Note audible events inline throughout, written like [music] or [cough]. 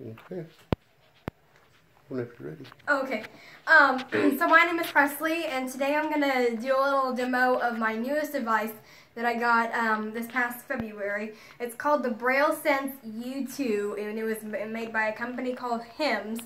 Okay. Whenever you're ready. Okay. Um, [clears throat] so my name is Presley, and today I'm gonna do a little demo of my newest device that I got um, this past February. It's called the Braille Sense U2, and it was made by a company called Hims.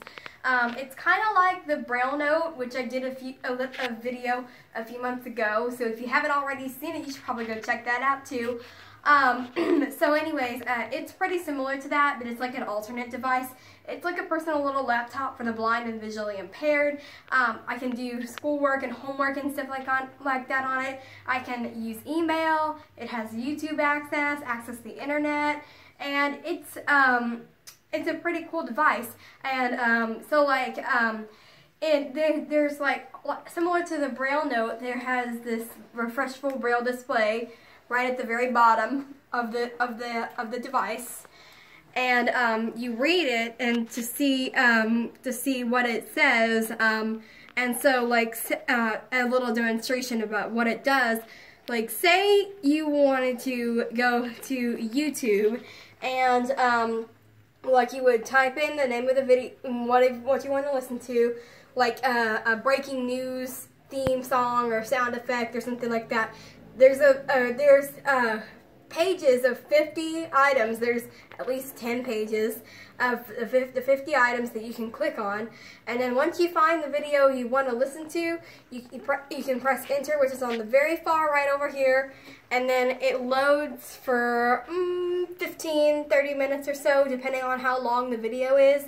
Um, it's kind of like the Braille Note, which I did a, few, a, a video a few months ago. So if you haven't already seen it, you should probably go check that out too. Um, [clears throat] so anyways, uh, it's pretty similar to that, but it's like an alternate device. It's like a personal little laptop for the blind and visually impaired. Um, I can do schoolwork and homework and stuff like on like that on it. I can use email. It has YouTube access, access the internet, and it's um, it's a pretty cool device. And um, so like um, it there, there's like similar to the Braille note, there has this refreshable Braille display right at the very bottom of the of the of the device. And um, you read it and to see um, to see what it says um, and so like uh, a little demonstration about what it does. Like say you wanted to go to YouTube and um, like you would type in the name of the video what if, what you want to listen to like uh, a breaking news theme song or sound effect or something like that there's a uh, there's uh, pages of 50 items. There's at least 10 pages of the 50 items that you can click on. And then once you find the video you want to listen to, you, you, you, can press enter, which is on the very far right over here. And then it loads for mm, 15, 30 minutes or so, depending on how long the video is.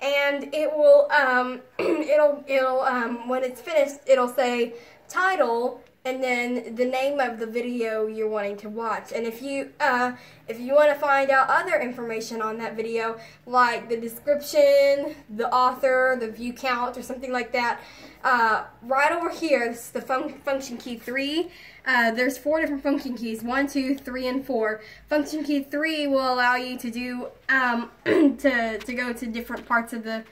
And it will, um, [clears throat] it'll, it'll, um, when it's finished, it'll say title and then the name of the video you're wanting to watch. And if you uh, if you want to find out other information on that video, like the description, the author, the view count, or something like that, uh, right over here, this is the fun function key 3. Uh, there's four different function keys, one, two, three, and 4. Function key 3 will allow you to do, um, [clears throat] to, to go to different parts of the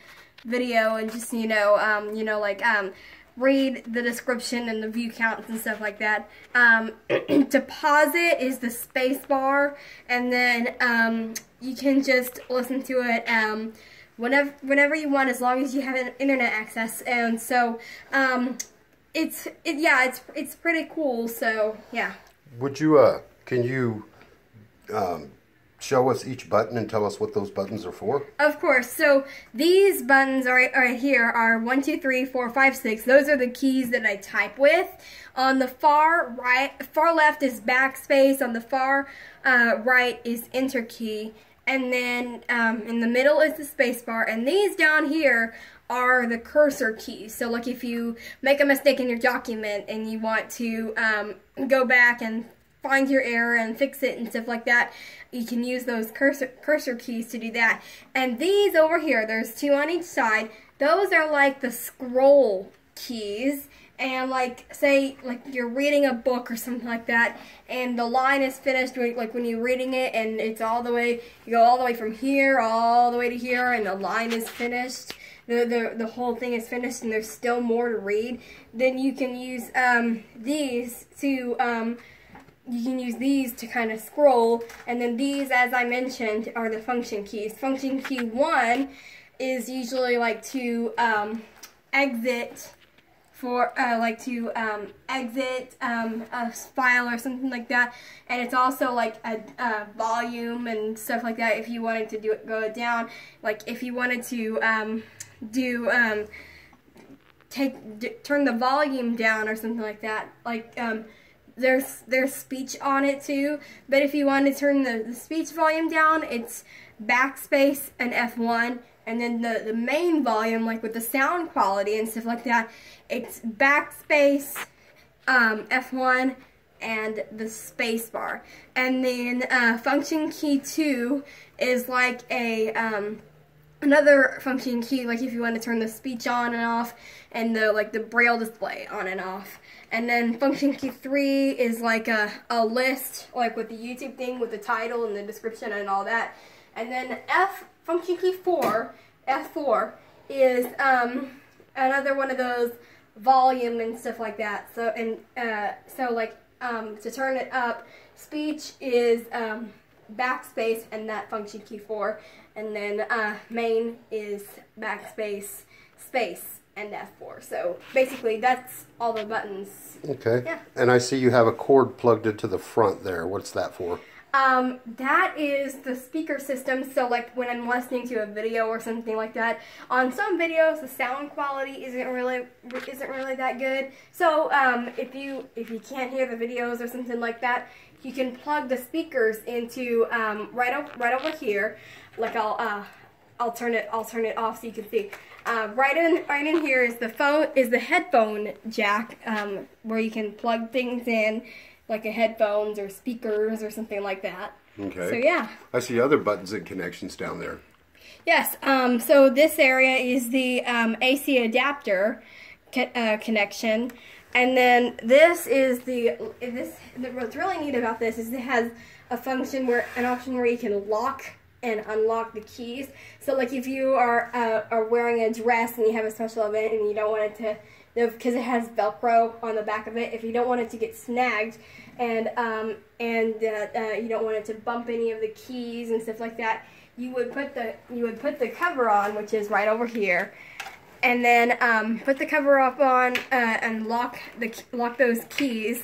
video and just, you know, um, you know, like, um, read the description and the view counts and stuff like that. Um, [clears throat] is the space bar, and then um, you can just listen to it um, whenever whenever you want, as long as you have internet access. And so, um, it's it, yeah, it's it's pretty cool. So yeah. Would you uh, can you um, show us each button and tell us what those buttons are for? Of course. So these buttons are right here are one, two, three, four, five, six. Those are the keys that I type with. On the far right, far left is backspace. On the far uh, right is enter key. And then um, in the middle is the space bar. And these down here are the cursor keys. So like if you make a mistake in your document and you want to um, go back and find your error and fix it and stuff like that, you can use those cursor, cursor keys to do that. And these over here, there's two on each side, those are like the scroll keys. And like say like you're reading a book or something like that and the line is finished like when you're reading it and it's all the way you go all the way from here all the way to here and the line is finished. The the, the whole thing is finished and there's still more to read. Then you can use um, these to um, you can use these to kind of scroll. And then these, as I mentioned, are the function keys. Function key one is usually like to um, exit for uh, like to um, exit um, a file or something like that and it's also like a, a, volume and stuff like that if you wanted to do it go down like if you wanted to um, do um, take turn the volume down or something like that like um, there's there's speech on it too. But if you want to turn the, the speech volume down, it's backspace and F1. And then the, the main volume, like with the sound quality and stuff like that, it's backspace, um, F1, and the space bar. And then uh, function key 2 is like a um, another function key, like if you want to turn the speech on and off, and the like the braille display on and off. And then function key three is like a, a list, like with the YouTube thing, with the title and the description and all that. And then F function key four, F4, is um, another one of those volume and stuff like that. So and uh, so like um, to turn it up, speech is um, backspace and that function key four, and then uh, main is backspace, space, and F4. So basically, that's all the buttons. Okay. Yeah. And I see you have a cord plugged into the front there. What's that for? Um, that is the speaker system. So like when I'm listening to a video or something like that, on some videos the sound quality isn't really isn't really that good. So um, if you if you can't hear the videos or something like that, you can plug the speakers into um, right over right over here. Like I'll uh, I'll turn it I'll turn it off so you can see. Uh, right in right in here is the phone is the headphone jack um, where you can plug things in like a headphones or speakers or something like that. Okay. So yeah. I see other buttons and connections down there. Yes. Um, so this area is the um, AC adapter co- uh, connection, and then this is the this. What's really neat about this is it has a function where an option where you can lock and unlock the keys. So like if you are uh, are wearing a dress and you have a special event and you don't want it to because it has Velcro on the back of it. If you don't want it to get snagged, and um, and uh, uh, you don't want it to bump any of the keys and stuff like that, you would put the you would put the cover on, which is right over here, and then um, put the cover up on uh, and lock the lock those keys,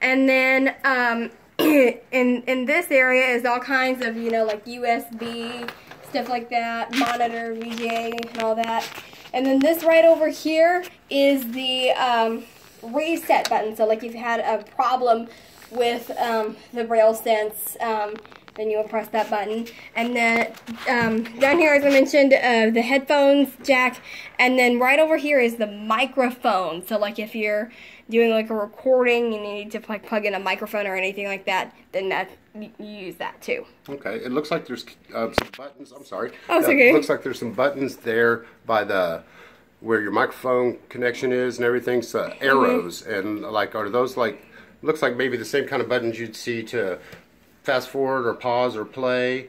and then um, [coughs] in in this area is all kinds of you know like USB stuff like that, monitor, VGA, and all that. And then this right over here is the um, reset button. So like if you've had a problem with um, the Braille Sense, um, then you'll press that button. And then um, down here, as I mentioned, uh, the headphones jack. And then right over here is the microphone. So like if you're doing like a recording and you need to like plug in a microphone or anything like that, then that you use that too. Okay. It looks like there's uh, some buttons. I'm sorry. Oh, it's Uh, okay. looks like there's some buttons there by the where your microphone connection is and everything. So Mm-hmm. arrows and like are those like looks like maybe the same kind of buttons you'd see to fast forward or pause or play.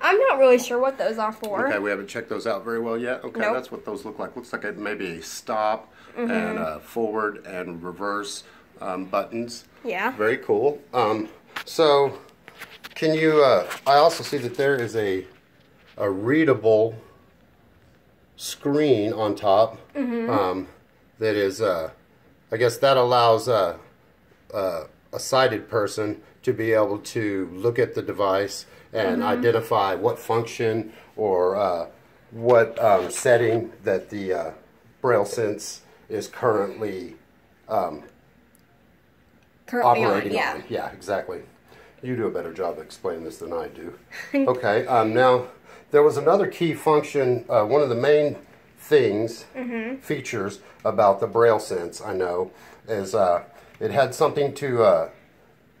I'm not really sure what those are for. Okay, we haven't checked those out very well yet. Okay, Nope. that's what those look like. Looks like it maybe a stop Mm-hmm. and a forward and reverse um, buttons. Yeah. Very cool. Um, so, can you? Uh, I also see that there is a a readable screen on top. Um, that is, uh, I guess that allows uh, uh, a sighted person to be able to look at the device and identify what function or uh, what um, setting that the uh, Braille Sense is currently Currently operating on, yeah. on. Yeah, exactly. You do a better job of explaining this than I do. [laughs] okay, um, now there was another key function, uh, one of the main things, Mm-hmm. features about the Braille Sense, I know, is uh, it had something to uh,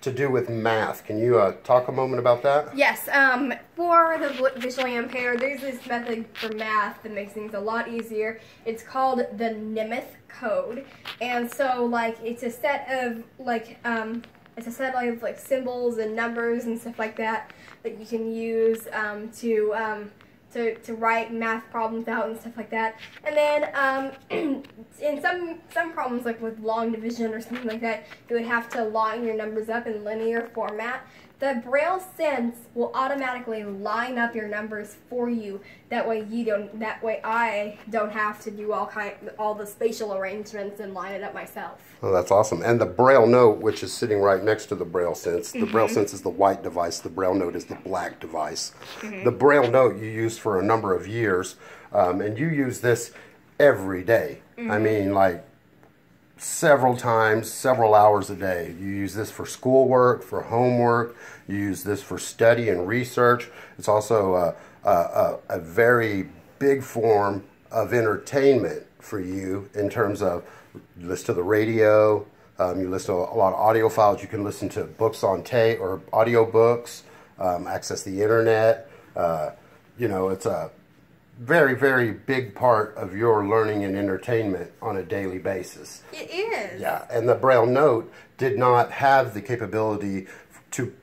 to do with math. Can you uh, talk a moment about that? Yes, um, for the vi- visually impaired, there's this method for math that makes things a lot easier. It's called the Nemeth code, and so like it's a set of like um, it's a set of like symbols and numbers and stuff like that that you can use um, to um, to, to write math problems out and stuff like that. And then um, [clears throat] in some some problems like with long division or something like that, you would have to line your numbers up in linear format. The Braille Sense will automatically line up your numbers for you. That way you don't. That way I don't have to do all kind all the spatial arrangements and line it up myself. Oh, that's awesome. And the Braille Note, which is sitting right next to the Braille Sense, the Braille mm-hmm. Sense is the white device, the Braille Note is the black device. Mm-hmm. The Braille Note you used for a number of years, um, and you use this every day. I mm-hmm. mean, like several times, several hours a day. You use this for schoolwork, for homework. You use this for study and research. It's also a, a, a, very big form of entertainment for you in terms of listen to the radio. Um, you listen to a lot of audio files. You can listen to books on tape or audio books. Um, access the internet. Uh, you know, it's a very, very big part of your learning and entertainment on a daily basis. It is. Yeah, and the Braille Note did not have the capability to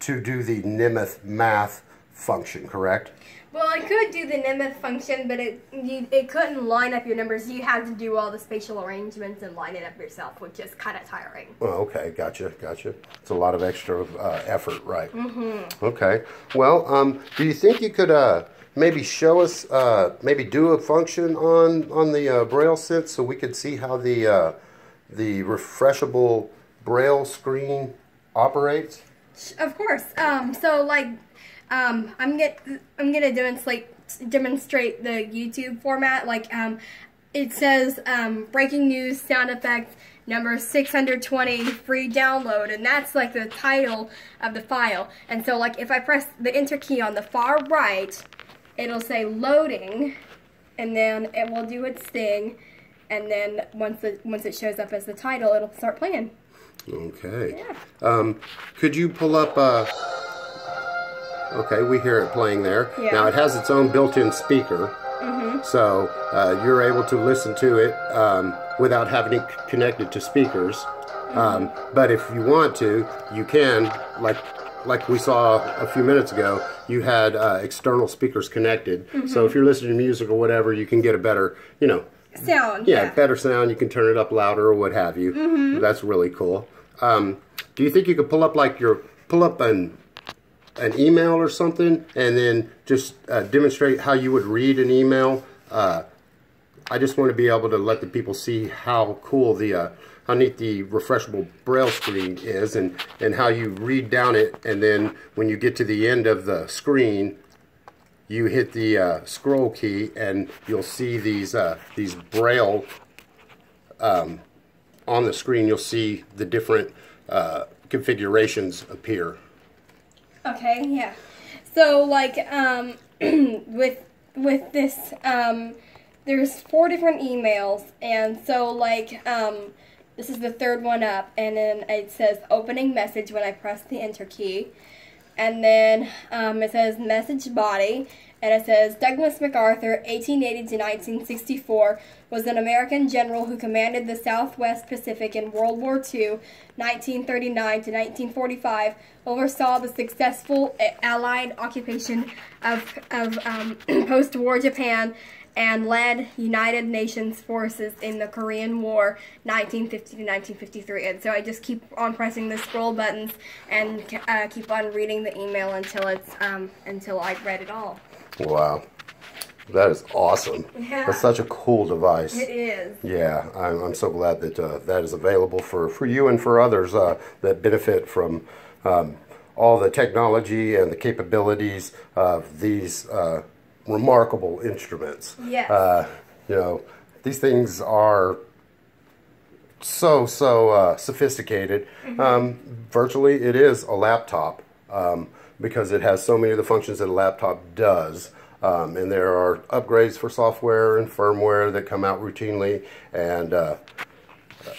to do the Nemeth math function, correct? Well, I could do the Nemeth function, but it you, it couldn't line up your numbers. You had to do all the spatial arrangements and line it up yourself, which is kind of tiring. Oh, okay, gotcha, gotcha. It's a lot of extra uh, effort, right? Mm-hmm. Okay. Well, um, do you think you could uh, maybe show us, uh, maybe do a function on on the uh, Braille sense so we could see how the uh, the refreshable Braille screen operates? Of course. Um, so like um, I'm get I'm gonna demonstrate demonstrate the YouTube format. Like um, it says um, breaking news sound effects number 620 free download and that's like the title of the file and so like if I press the enter key on the far right it'll say loading and then it will do its thing and then once it once it shows up as the title it'll start playing okay yeah. um, could you pull up uh Okay, we hear it playing there. Yeah. Now it has its own built-in speaker, mm-hmm. so uh, you're able to listen to it um, without having it connected to speakers. Mm-hmm. Um, but if you want to, you can, like like we saw a few minutes ago, you had uh, external speakers connected. Mm-hmm. So if you're listening to music or whatever, you can get a better, you know, sound. Yeah, yeah. better sound. You can turn it up louder or what have you. Mm-hmm. That's really cool. Um, do you think you could pull up like your pull up an an email or something and then just uh, demonstrate how you would read an email. Uh, I just want to be able to let the people see how cool the, uh, how neat the refreshable braille screen is and, and how you read down it and then when you get to the end of the screen you hit the uh, scroll key and you'll see these, uh, these braille um, on the screen. You'll see the different uh, configurations appear. Okay, yeah. So like um [clears throat] with with this um there's four different emails and so like um this is the third one up and then it says opening message when I press the enter key. And then um, it says message body and it says Douglas MacArthur, 1880 to 1964, was an American general who commanded the Southwest Pacific in World War II, 1939 to 1945, oversaw the successful Allied occupation of, of um, [clears throat] post-war Japan, and led United Nations forces in the Korean War 1950 to 1953. And so I just keep on pressing the scroll buttons and uh, keep on reading the email until it's um, until I've read it all. Wow. That is awesome. Yeah. That's such a cool device. It is. Yeah, I'm, I'm so glad that uh, that is available for, for you and for others uh, that benefit from um, all the technology and the capabilities of these uh, remarkable instruments. Yes. Uh, you know, these things are so, so uh, sophisticated. Mm -hmm. um, virtually, it is a laptop. Um, because it has so many of the functions that a laptop does. Um, and there are upgrades for software and firmware that come out routinely and uh,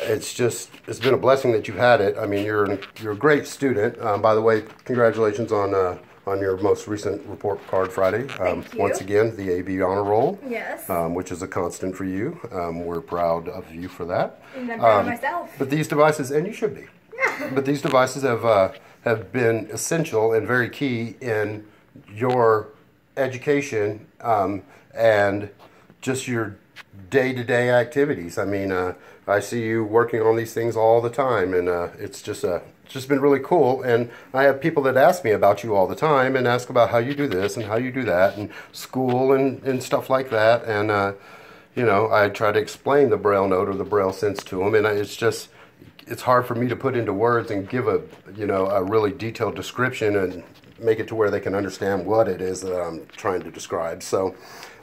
it's just it's been a blessing that you've had it I mean you're you're a great student um, by the way congratulations on uh, on your most recent report card Friday. Um, once again the AB honor roll yes. um, which is a constant for you. Um, we're proud of you for that. And I'm proud of um, myself. but these devices and you should be Yeah. but these devices have uh, have been essential and very key in your education um, and just your day-to-day activities. I mean, uh, I see you working on these things all the time, and uh, it's just a uh, just been really cool. And I have people that ask me about you all the time and ask about how you do this and how you do that, and school and, and stuff like that. And uh, you know, I try to explain the Braille note or the Braille sense to them, and it's just it's hard for me to put into words and give a you know a really detailed description and make it to where they can understand what it is that I'm trying to describe. So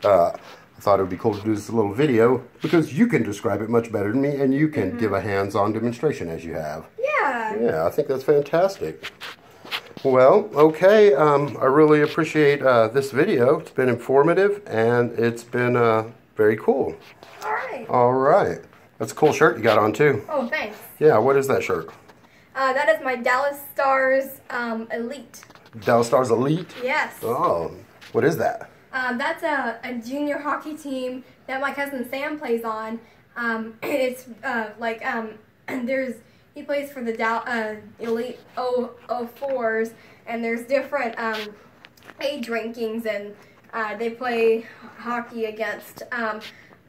uh, I thought it would be cool to do this little video because you can describe it much better than me and you can mm -hmm. give a hands-on demonstration as you have. Yeah. Yeah, I think that's fantastic. Well, okay, um, I really appreciate uh, this video. It's been informative and it's been uh, very cool. All right. All right. That's a cool shirt you got on too. Oh, thanks. Yeah, what is that shirt? Uh, that is my Dallas Stars um, Elite. Dallas Stars Elite? Yes. Oh, what is that? Um, that's a, a junior hockey team that my cousin Sam plays on. Um, [clears throat] it's uh, like um, [clears throat] there's he plays for the Dal uh, Elite O O fours, and there's different um, age rankings, and uh, they play hockey against um,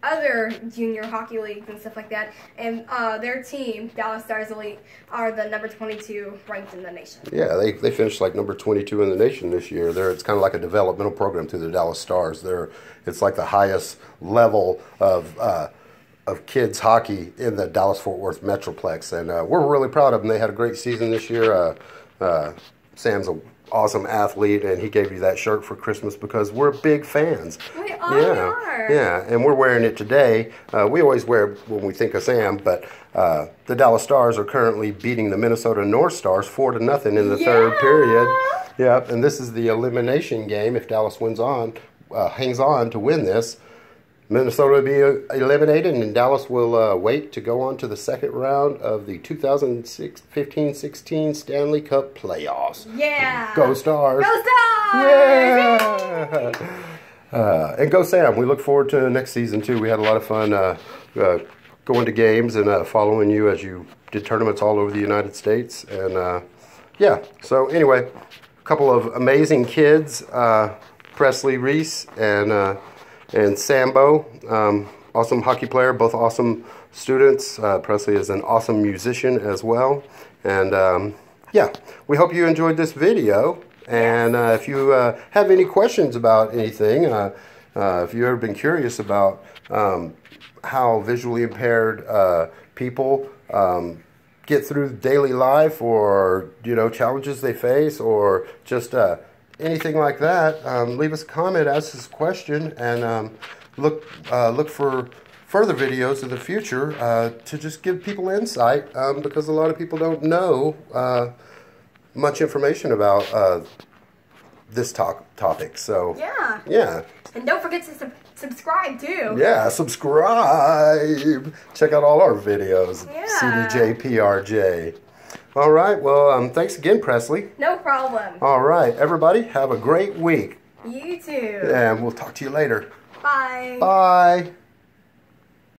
other junior hockey leagues and stuff like that. And uh, their team, Dallas Stars Elite, are the number 22 ranked in the nation. Yeah, they, they finished like number 22 in the nation this year. They're, it's kind of like a developmental program through the Dallas Stars. They're, it's like the highest level of uh, of kids hockey in the Dallas Fort Worth Metroplex, and uh, we're really proud of them. They had a great season this year. Uh, uh, Sam's a awesome athlete, and he gave you that shirt for Christmas because we're big fans. We all yeah, are. yeah, and we're wearing it today. Uh, we always wear it when we think of Sam, but uh, the Dallas Stars are currently beating the Minnesota North Stars four to nothing in the third period. Yeah, and this is the elimination game. If Dallas wins on, uh, hangs on to win this, Minnesota will be eliminated, and Dallas will uh, wait to go on to the second round of the 2015-16 Stanley Cup playoffs. Yeah. Go Stars! Go Stars! Yeah! [laughs] Uh, and go Sam. We look forward to next season too. We had a lot of fun uh, uh, going to games and uh, following you as you did tournaments all over the United States. And uh, yeah, so anyway, a couple of amazing kids, uh, Presley Reese and uh, and Sambo, um, awesome hockey player, both awesome students. Uh, Presley is an awesome musician as well. And um, yeah, we hope you enjoyed this video. And uh, if you uh, have any questions about anything, uh, uh, if you've ever been curious about um, how visually impaired uh, people um, get through daily life or you know challenges they face or just anything like that, um, leave us a comment, ask us a question, and um, look uh, look for further videos in the future uh, to just give people insight um, because a lot of people don't know uh, much information about uh, this talk topic. So Yeah. yeah. And don't forget to sub- subscribe too. Yeah, subscribe. Check out all our videos. Yeah. CDJPRJ. All right. Well, um, thanks again, Presley. No problem. All right, everybody, have a great week, You too. and we'll talk to you later. Bye. Bye.